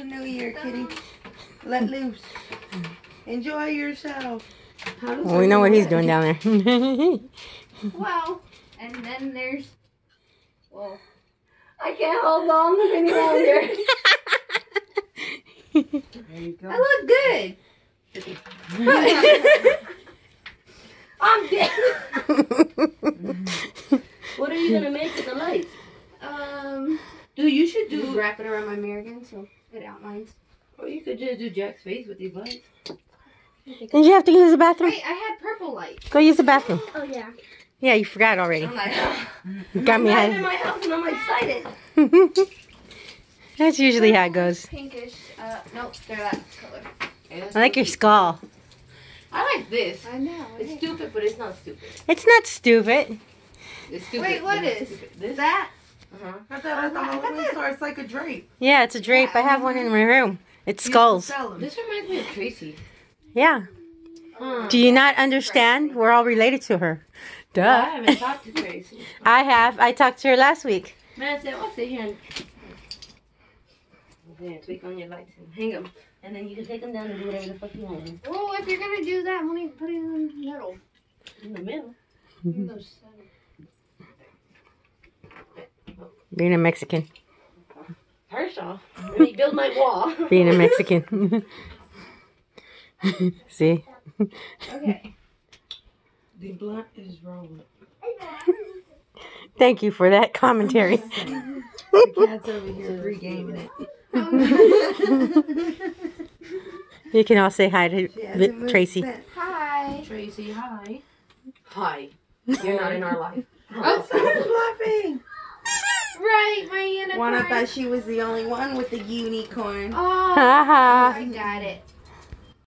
the new year, kitty. Let loose. Enjoy yourself. How does Well, we know what he's doing down there. Well, and then there's. Well, I can't hold on any longer. There you go. I look good. I'm dead. What are you gonna make with the lights? Um, Dude, you should just do. wrap it around my mirror again so it outlines. Or you could just do Jack's face with these lights. Did you have to use the bathroom? Wait, I had purple light. Go use the bathroom. Oh yeah. Yeah, you forgot already. I'm like, You got me. I'm in my house and I'm excited. That's usually how it goes. Pinkish. Uh, nope, they're that color. I like your skull. I like this. I know. It's stupid, but it's not stupid. It's not stupid. It's stupid. Wait, what is? but is stupid. This? that? Uh-huh. I thought at the Halloween store it's like a drape. Yeah, it's a drape. I have one in my room. It's skulls. This reminds me of Tracy. Yeah. Do you not understand? We're all related to her. Duh. I haven't talked to Tracy. I have. I talked to her last week. Man, I said, I'll sit here and then tweak on your lights and hang them. And then you can take them down and do whatever the fuck you want with them. Well, if you're gonna do that, why don't you put it in the middle? In the middle. In the Being a Mexican. Herschel. Let me build my wall. Being a Mexican. See? Okay. The blunt is rolling. Thank you for that commentary. The cat's over here regaming it. You can all say hi to She Tracy. Hi. Tracy, hi. Hi. You're not in our life. Oh, Stop fluffing. Right, my. Juana thought she was the only one with the unicorn. Oh, Ha ha. I got it.